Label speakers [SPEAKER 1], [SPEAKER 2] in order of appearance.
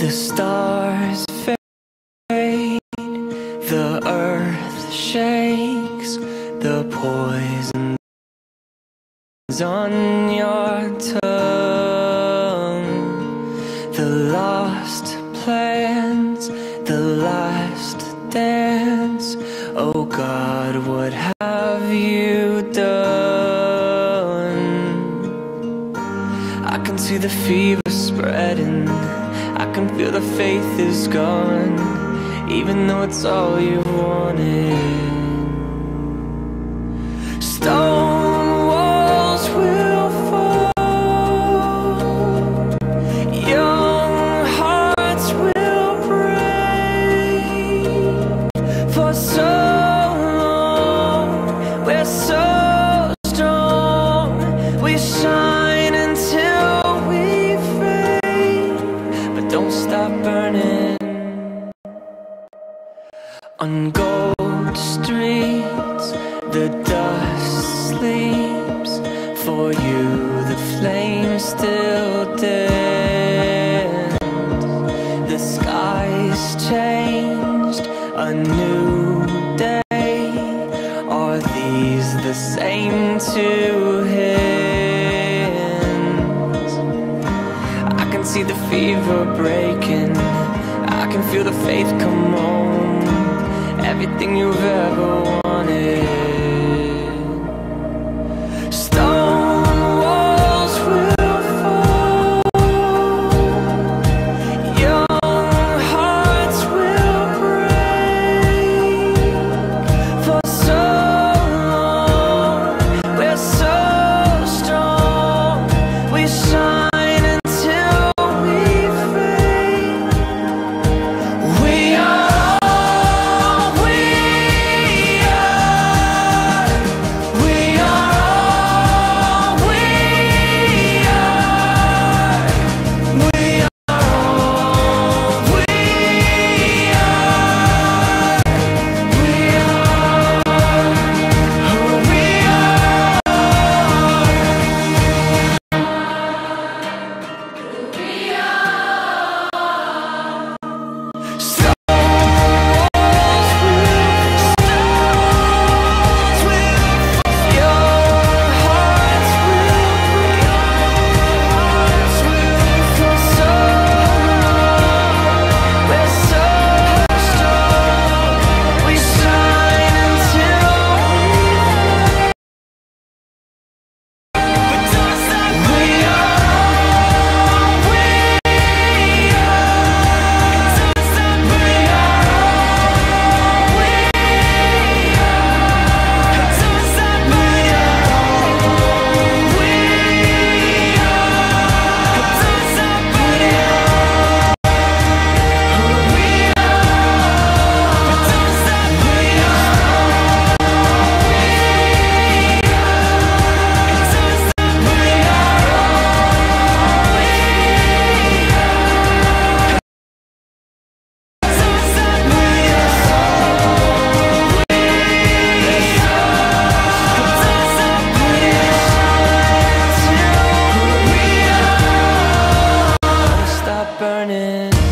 [SPEAKER 1] The stars fade, the earth shakes, the poison's on your tongue. The lost plans, the last dance. Oh God, what have you done? I can see the fever spreading. I can feel the faith is gone, even though it's all you wanted. Burning on gold streets. The dust sleeps for you. The flame still dance. The sky's changed. A new day. Are these the same two hands? See the fever breaking. I can feel the faith come on. Everything you've ever wanted. climbing